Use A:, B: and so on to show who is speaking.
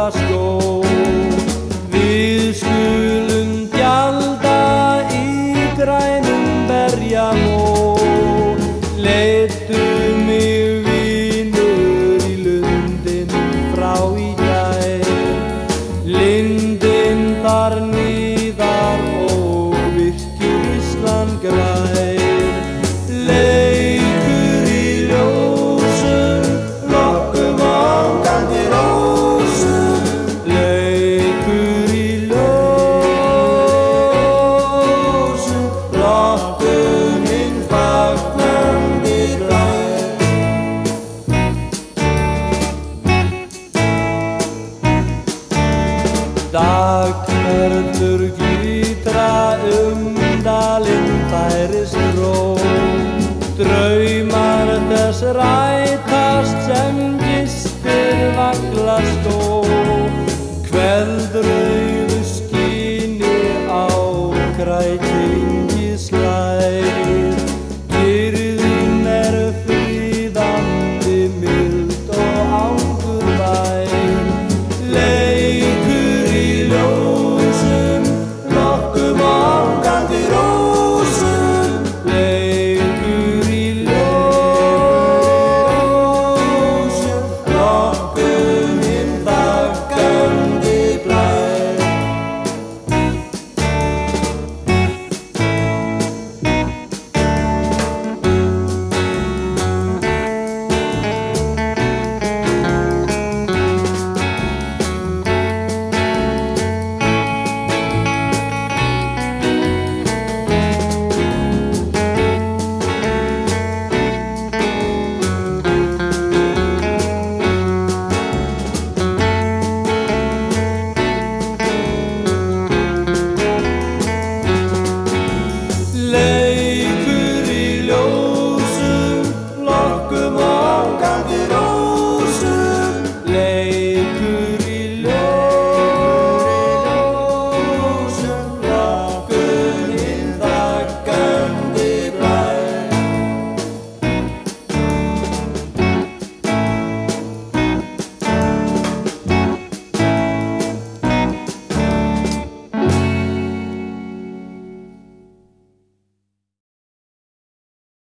A: Glasgow. Knörlur gýtra um dalinn færist ró Draumar þess rætast sem gistir vaglast og Kveldrauðu skíni á græt